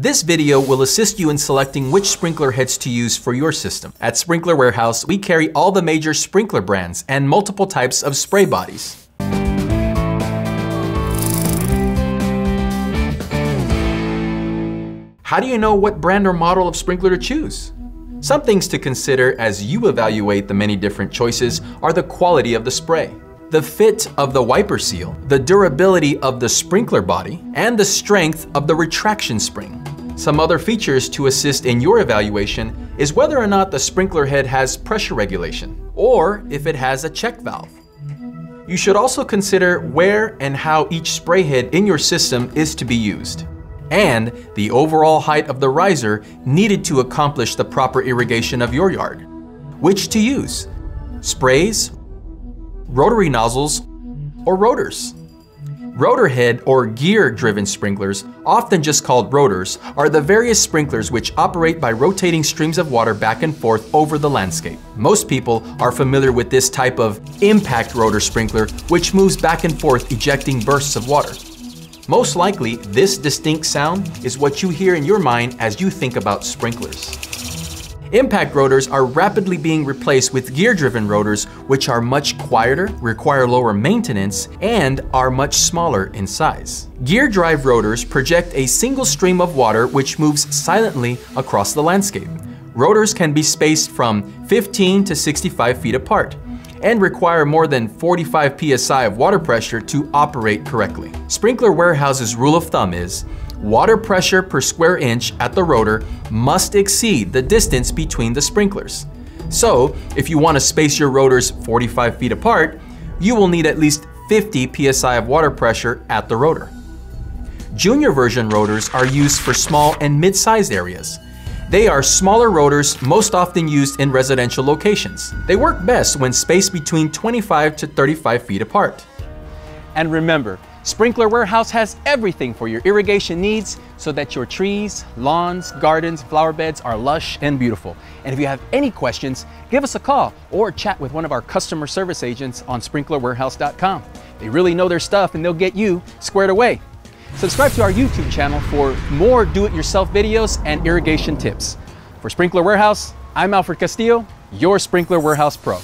This video will assist you in selecting which sprinkler heads to use for your system. At Sprinkler Warehouse, we carry all the major sprinkler brands and multiple types of spray bodies. How do you know what brand or model of sprinkler to choose? Some things to consider as you evaluate the many different choices are the quality of the spray, the fit of the wiper seal, the durability of the sprinkler body, and the strength of the retraction spring. Some other features to assist in your evaluation is whether or not the sprinkler head has pressure regulation, or if it has a check valve. You should also consider where and how each spray head in your system is to be used and the overall height of the riser needed to accomplish the proper irrigation of your yard. Which to use? Sprays, rotary nozzles, or rotors? Rotor head or gear driven sprinklers, often just called rotors, are the various sprinklers which operate by rotating streams of water back and forth over the landscape. Most people are familiar with this type of impact rotor sprinkler which moves back and forth ejecting bursts of water. Most likely, this distinct sound is what you hear in your mind as you think about sprinklers. Impact rotors are rapidly being replaced with gear-driven rotors, which are much quieter, require lower maintenance, and are much smaller in size. Gear drive rotors project a single stream of water which moves silently across the landscape. Rotors can be spaced from 15 to 65 feet apart, and require more than 45 psi of water pressure to operate correctly. Sprinkler Warehouse's rule of thumb is water pressure per square inch at the rotor must exceed the distance between the sprinklers. So, if you want to space your rotors 45 feet apart, you will need at least 50 psi of water pressure at the rotor. Junior version rotors are used for small and mid-sized areas. They are smaller rotors most often used in residential locations. They work best when spaced between 25 to 35 feet apart. And remember, Sprinkler Warehouse has everything for your irrigation needs so that your trees, lawns, gardens, flower beds are lush and beautiful. And if you have any questions, give us a call or chat with one of our customer service agents on sprinklerwarehouse.com. They really know their stuff and they'll get you squared away. Subscribe to our YouTube channel for more do-it-yourself videos and irrigation tips. For Sprinkler Warehouse, I'm Alfred Castillo, your Sprinkler Warehouse Pro.